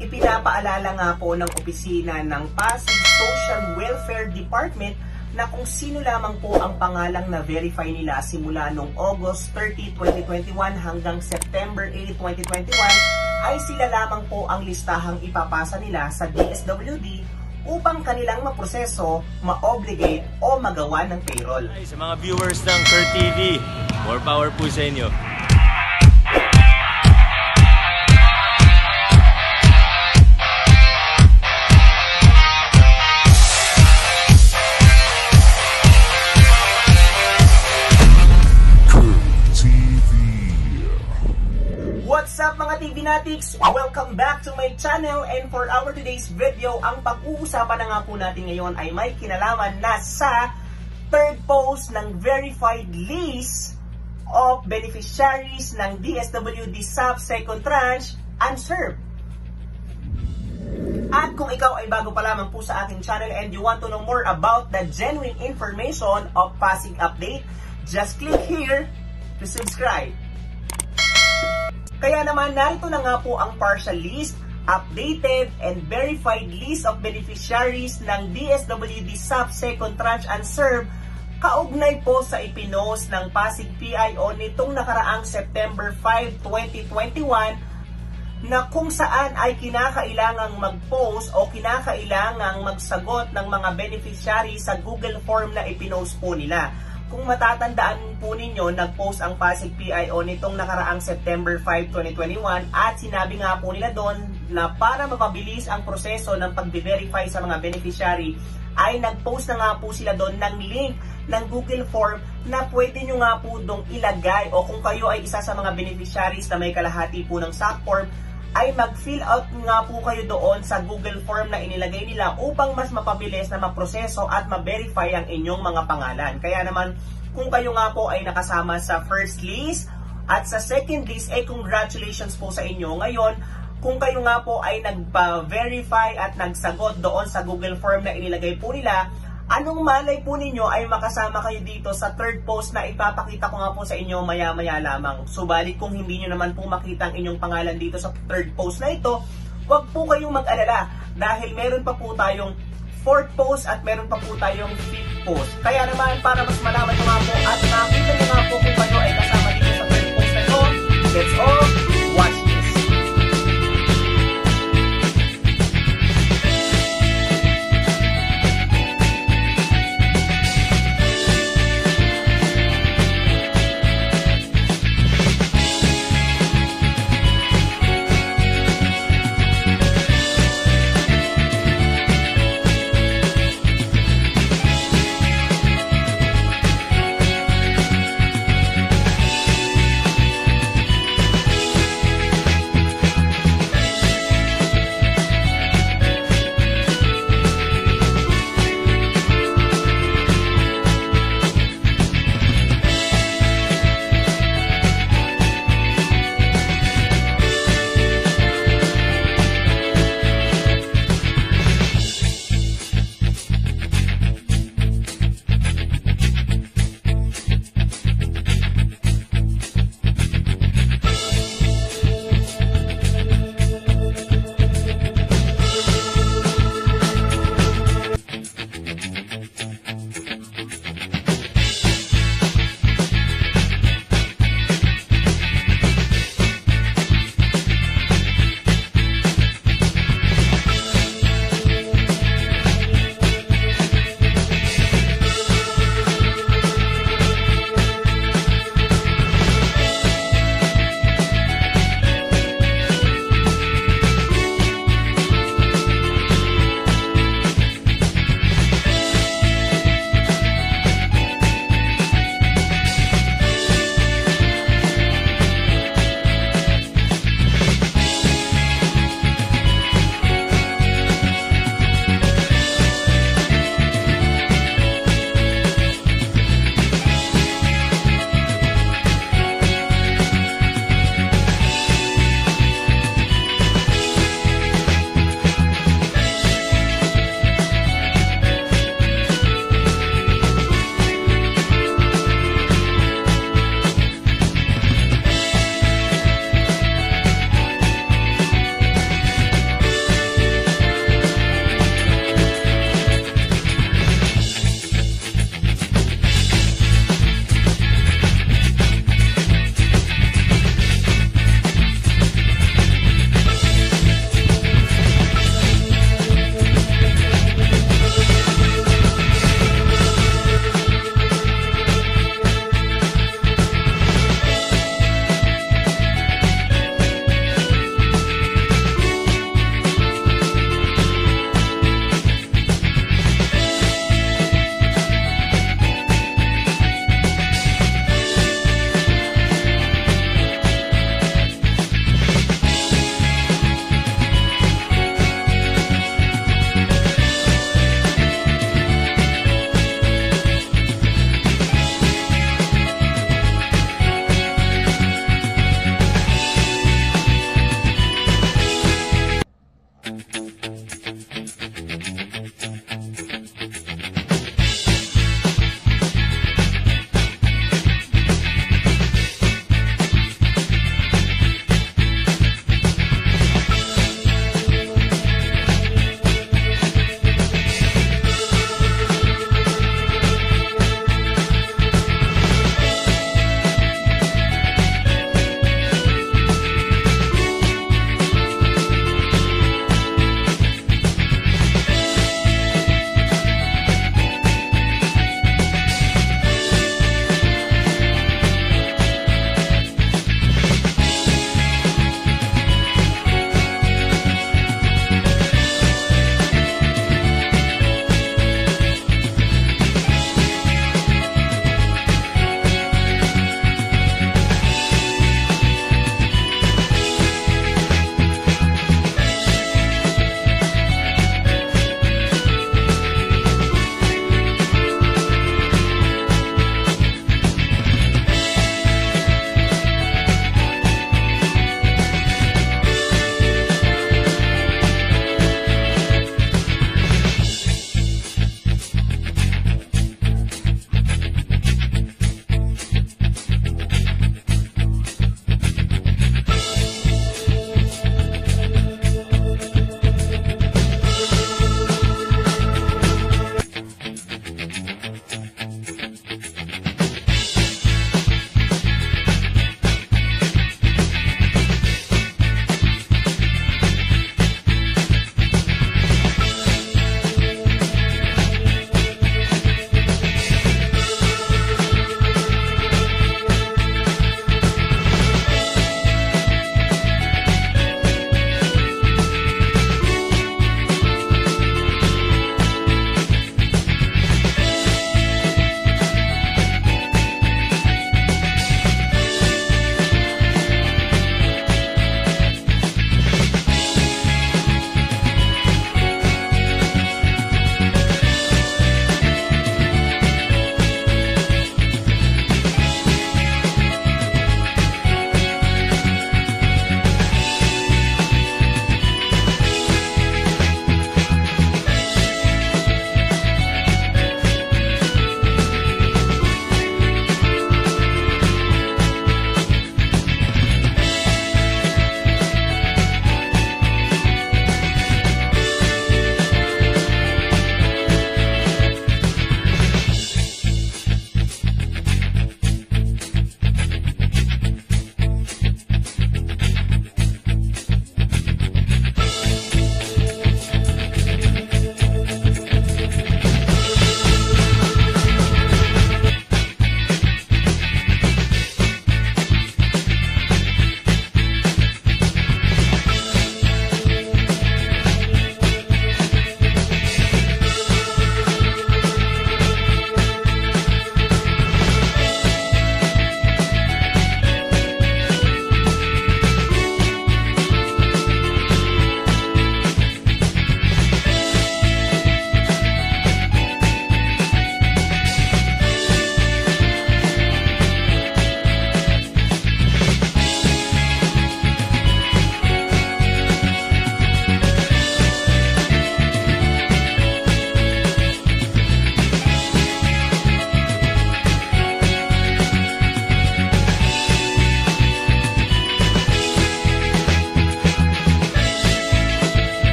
Ipinapaalala nga po ng opisina ng Pasig Social Welfare Department na kung sino lamang po ang pangalang na verify nila simula noong August 30, 2021 hanggang September 8, 2021 ay sila lamang po ang listahang ipapasa nila sa DSWD upang kanilang maproseso, ma-obligate o magawa ng payroll. Ay, sa mga viewers ng Kurt TV, more power po sa inyo. Mga TV Natics? Welcome back to my channel and for our today's video, ang pag-uusapan na nga po natin ngayon ay may kinalaman na sa third post ng verified list of beneficiaries ng DSWD sub second tranche unserved. At kung ikaw ay bago pa lamang po sa aking channel and you want to know more about the genuine information of passing update, just click here to subscribe. Kaya naman narito na nga po ang partial list, updated and verified list of beneficiaries ng DSWD sub second tranche unserved kaugnay po sa ipinost ng Pasig PIO nitong nakaraang September 5, 2021 na kung saan ay kinakailangang mag-post o kinakailangang magsagot ng mga beneficiary sa Google form na ipinost po nila. Kung matatandaan po ninyo, nag-post ang Pasig PIO nitong nakaraang September 5, 2021 at sinabi nga po nila doon na para mapabilis ang proseso ng pag-verify sa mga beneficiary ay nag-post na nga po sila doon ng link ng Google Form na pwede nyo nga po doon ilagay. O kung kayo ay isa sa mga beneficiaries na may kalahati po ng SAC form ay mag-fill out nga po kayo doon sa Google Form na inilagay nila upang mas mapabilis na maproseso at ma-verify ang inyong mga pangalan. Kaya naman, kung kayo nga po ay nakasama sa first list at sa second list, eh congratulations po sa inyo. Ngayon, kung kayo nga po ay nagpa-verify at nagsagot doon sa Google Form na inilagay po nila, Anong malay po ninyo ay makasama kayo dito sa third post na ipapakita ko nga po sa inyo maya-maya lamang. Subalit kung hindi nyo naman po makita ang inyong pangalan dito sa third post na ito, huwag po kayong mag-alala dahil meron pa po tayong fourth post at meron pa po tayong fifth post. Kaya naman para mas malaman nyo nga po at makita nyo nga po kung kayo ay kasama dito sa third post na ito, let's all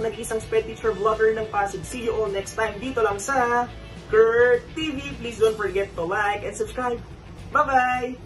sa nag-isang sped teacher vlogger ng Pasig. See you all next time dito lang sa Kurt TV. Please don't forget to like and subscribe. Bye-bye!